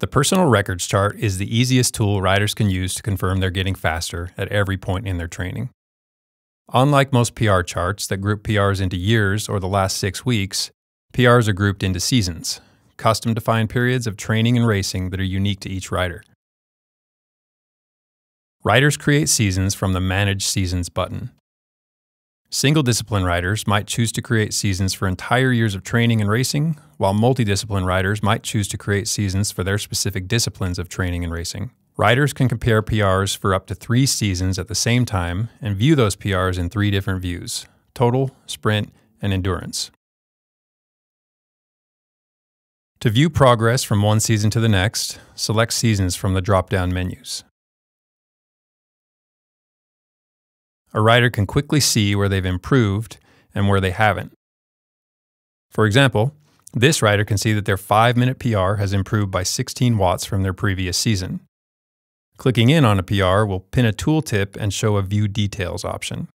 The personal records chart is the easiest tool riders can use to confirm they're getting faster at every point in their training. Unlike most PR charts that group PRs into years or the last six weeks, PRs are grouped into seasons, custom defined periods of training and racing that are unique to each rider. Riders create seasons from the Manage Seasons button. Single discipline riders might choose to create seasons for entire years of training and racing, while multidiscipline riders might choose to create seasons for their specific disciplines of training and racing. Riders can compare PRs for up to three seasons at the same time and view those PRs in three different views total, sprint, and endurance. To view progress from one season to the next, select Seasons from the drop down menus. A rider can quickly see where they've improved and where they haven't. For example, this rider can see that their 5 minute PR has improved by 16 watts from their previous season. Clicking in on a PR will pin a tooltip and show a View Details option.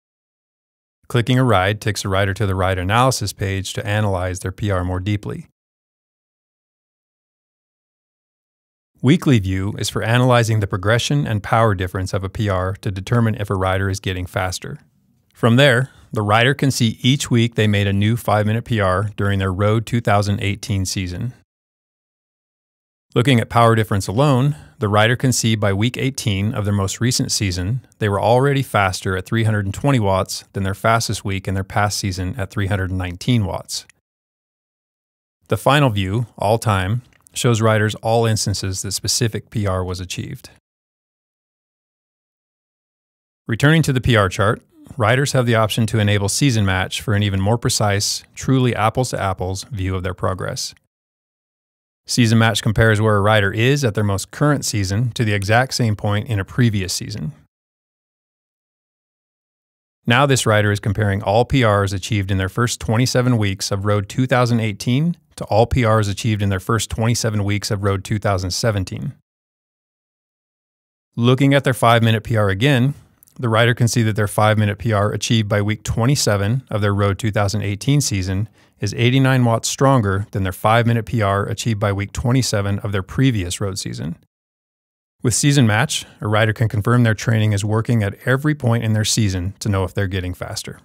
Clicking a ride takes a rider to the ride analysis page to analyze their PR more deeply. Weekly View is for analyzing the progression and power difference of a PR to determine if a rider is getting faster. From there, the rider can see each week they made a new 5 minute PR during their Road 2018 season. Looking at power difference alone, the rider can see by week 18 of their most recent season, they were already faster at 320 watts than their fastest week in their past season at 319 watts. The final view, all time, shows riders all instances that specific PR was achieved. Returning to the PR chart, riders have the option to enable Season Match for an even more precise, truly apples to apples view of their progress. Season Match compares where a rider is at their most current season to the exact same point in a previous season. Now, this rider is comparing all PRs achieved in their first 27 weeks of Road 2018 to all PRs achieved in their first 27 weeks of Road 2017. Looking at their 5 minute PR again, the rider can see that their 5 minute PR achieved by week 27 of their Road 2018 season is 89 watts stronger than their 5 minute PR achieved by week 27 of their previous road season. With Season Match, a rider can confirm their training is working at every point in their season to know if they're getting faster.